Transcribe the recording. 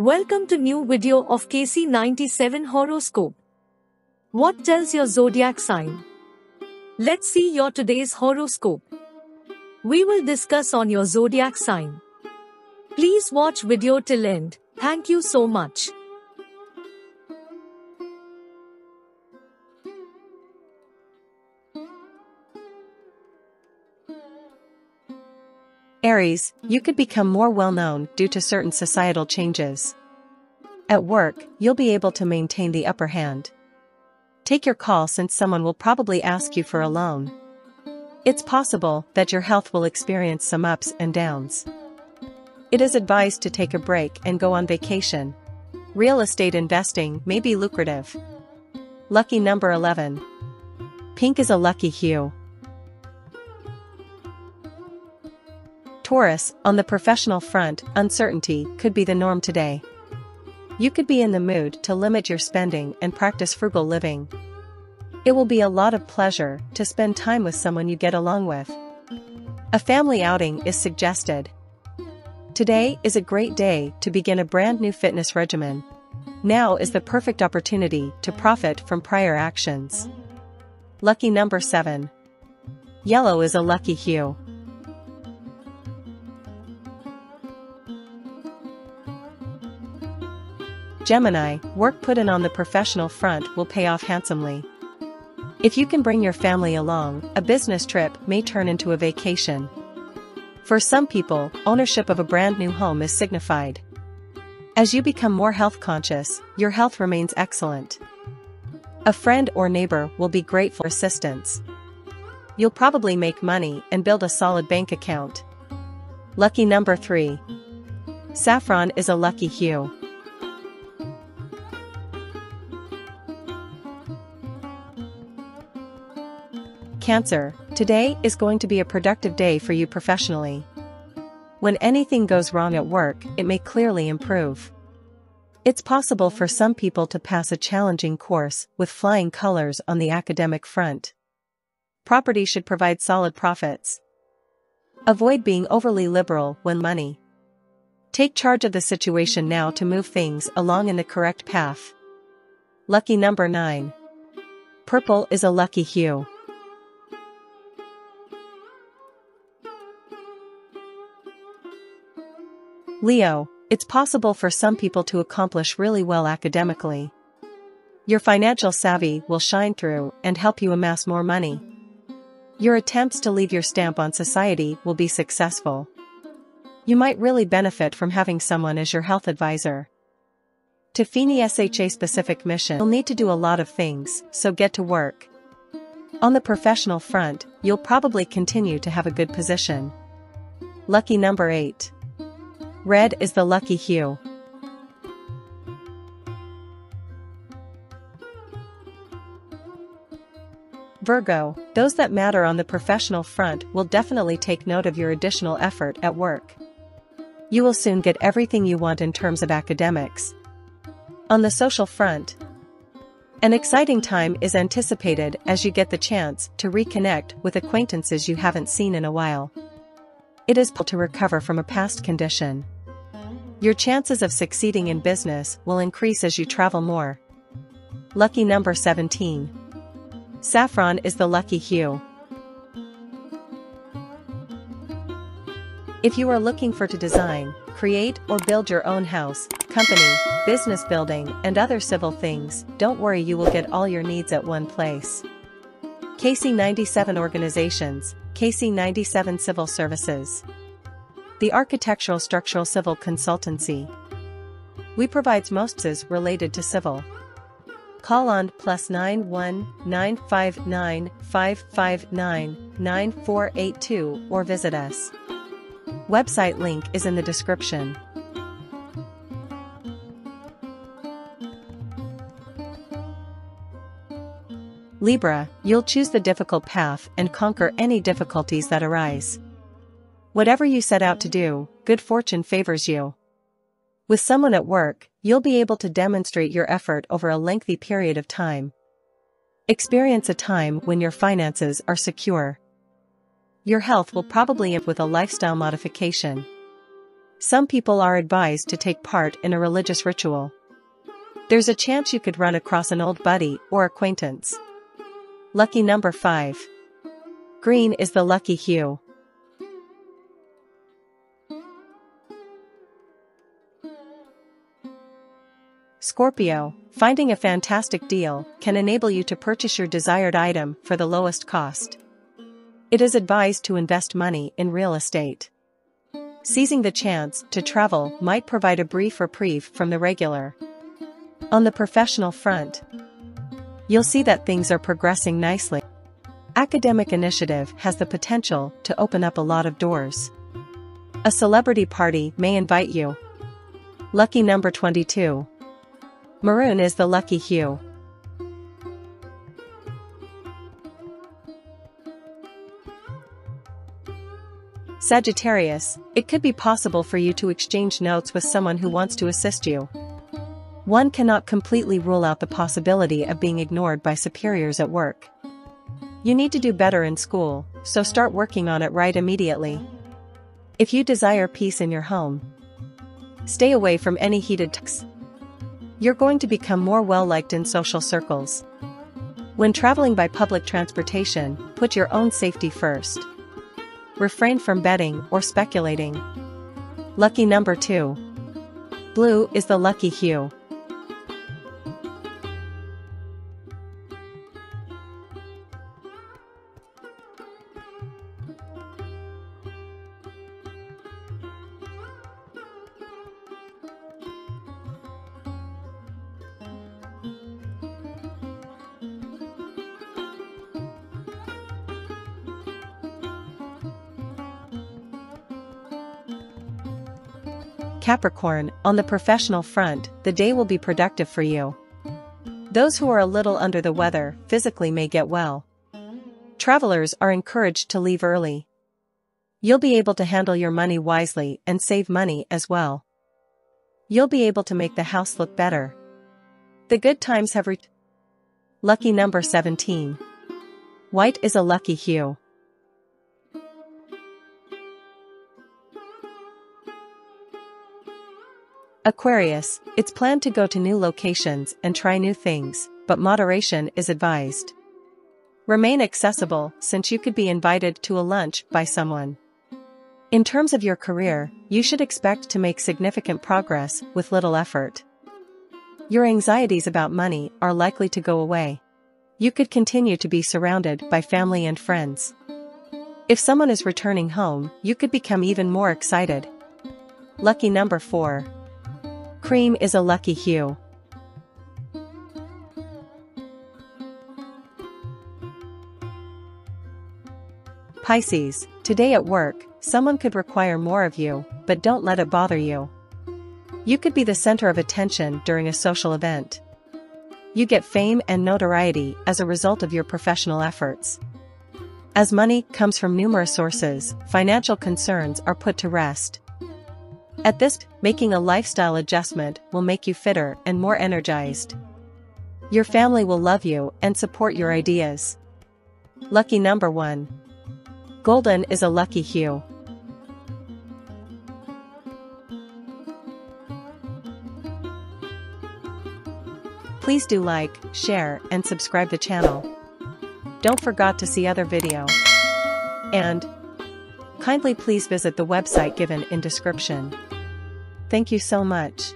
Welcome to new video of KC97 horoscope. What tells your zodiac sign? Let's see your today's horoscope. We will discuss on your zodiac sign. Please watch video till end. Thank you so much. Aries, you could become more well known due to certain societal changes. At work, you'll be able to maintain the upper hand. Take your call since someone will probably ask you for a loan. It's possible that your health will experience some ups and downs. It is advised to take a break and go on vacation. Real estate investing may be lucrative. Lucky number 11. Pink is a lucky hue. Taurus, on the professional front, uncertainty could be the norm today. You could be in the mood to limit your spending and practice frugal living. It will be a lot of pleasure to spend time with someone you get along with. A family outing is suggested. Today is a great day to begin a brand new fitness regimen. Now is the perfect opportunity to profit from prior actions. Lucky number 7. Yellow is a lucky hue. Gemini, work put in on the professional front will pay off handsomely. If you can bring your family along, a business trip may turn into a vacation. For some people, ownership of a brand new home is signified. As you become more health conscious, your health remains excellent. A friend or neighbor will be grateful for assistance. You'll probably make money and build a solid bank account. Lucky number 3. Saffron is a lucky hue. Cancer, today is going to be a productive day for you professionally. When anything goes wrong at work, it may clearly improve. It's possible for some people to pass a challenging course with flying colors on the academic front. Property should provide solid profits. Avoid being overly liberal when money. Take charge of the situation now to move things along in the correct path. Lucky number 9. Purple is a lucky hue. Leo, it's possible for some people to accomplish really well academically. Your financial savvy will shine through and help you amass more money. Your attempts to leave your stamp on society will be successful. You might really benefit from having someone as your health advisor. To Fini SHA specific mission, you'll need to do a lot of things, so get to work. On the professional front, you'll probably continue to have a good position. Lucky number 8. Red is the lucky hue. Virgo, those that matter on the professional front will definitely take note of your additional effort at work. You will soon get everything you want in terms of academics. On the social front, an exciting time is anticipated as you get the chance to reconnect with acquaintances you haven't seen in a while. It is to recover from a past condition. Your chances of succeeding in business will increase as you travel more. Lucky number 17. Saffron is the lucky hue. If you are looking for to design, create or build your own house, company, business building and other civil things, don't worry you will get all your needs at one place. KC97 Organizations, KC97 Civil Services the Architectural Structural Civil Consultancy. We provides mostes related to civil. Call on plus 91-959-559-9482 or visit us. Website link is in the description. Libra, you'll choose the difficult path and conquer any difficulties that arise. Whatever you set out to do, good fortune favors you. With someone at work, you'll be able to demonstrate your effort over a lengthy period of time. Experience a time when your finances are secure. Your health will probably end with a lifestyle modification. Some people are advised to take part in a religious ritual. There's a chance you could run across an old buddy or acquaintance. Lucky number 5. Green is the lucky hue. Scorpio, finding a fantastic deal can enable you to purchase your desired item for the lowest cost. It is advised to invest money in real estate. Seizing the chance to travel might provide a brief reprieve from the regular. On the professional front, you'll see that things are progressing nicely. Academic initiative has the potential to open up a lot of doors. A celebrity party may invite you. Lucky number 22. Maroon is the lucky hue. Sagittarius, it could be possible for you to exchange notes with someone who wants to assist you. One cannot completely rule out the possibility of being ignored by superiors at work. You need to do better in school, so start working on it right immediately. If you desire peace in your home, stay away from any heated talks. You're going to become more well-liked in social circles. When traveling by public transportation, put your own safety first. Refrain from betting or speculating. Lucky number 2. Blue is the lucky hue. Capricorn, on the professional front, the day will be productive for you. Those who are a little under the weather physically may get well. Travelers are encouraged to leave early. You'll be able to handle your money wisely and save money as well. You'll be able to make the house look better. The good times have reached. Lucky number 17. White is a lucky hue. Aquarius, it's planned to go to new locations and try new things, but moderation is advised. Remain accessible since you could be invited to a lunch by someone. In terms of your career, you should expect to make significant progress with little effort. Your anxieties about money are likely to go away. You could continue to be surrounded by family and friends. If someone is returning home, you could become even more excited. Lucky number 4. Cream is a lucky hue. Pisces, today at work, someone could require more of you, but don't let it bother you. You could be the center of attention during a social event. You get fame and notoriety as a result of your professional efforts. As money comes from numerous sources, financial concerns are put to rest. At this, making a lifestyle adjustment will make you fitter and more energized. Your family will love you and support your ideas. Lucky number 1. Golden is a lucky hue. Please do like, share, and subscribe the channel. Don't forget to see other video. And kindly please visit the website given in description. Thank you so much.